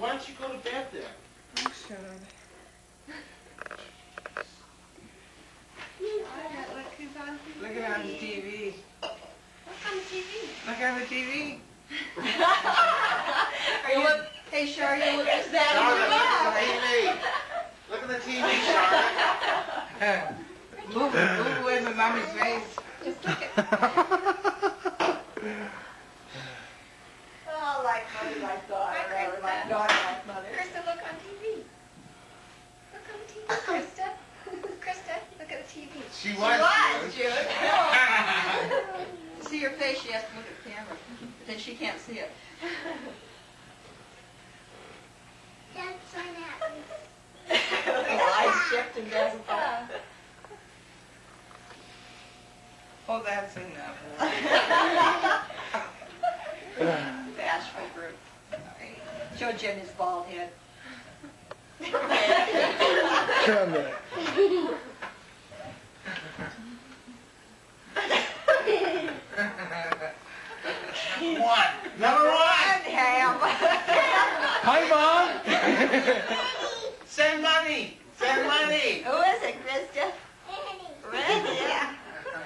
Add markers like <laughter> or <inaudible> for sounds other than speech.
Why don't you go to bed then? Oh, shut up. Look at on the TV. What's on the TV? Look on the TV. Are you look, hey Shar, you look as that Charlotte, look at the TV. <laughs> Look at the TV, Charlotte. move, move away from mommy's face. Just look at. <laughs> Like mother, like daughter, Right, or like Krista. daughter, like mother. Krista, look on TV. Look on TV, Krista. Krista, look at the TV. She was. She was. was, Jude. To see your face, she has to look at the camera, but then she can't see it. That's what <laughs> happens. The eyes shift and doesn't fall. Oh, that's enough. <laughs> <laughs> Bashful group. Show Jimmy's bald head. Come there. One. Number one. Ham. Hi, Mom. Send money. Send money. Who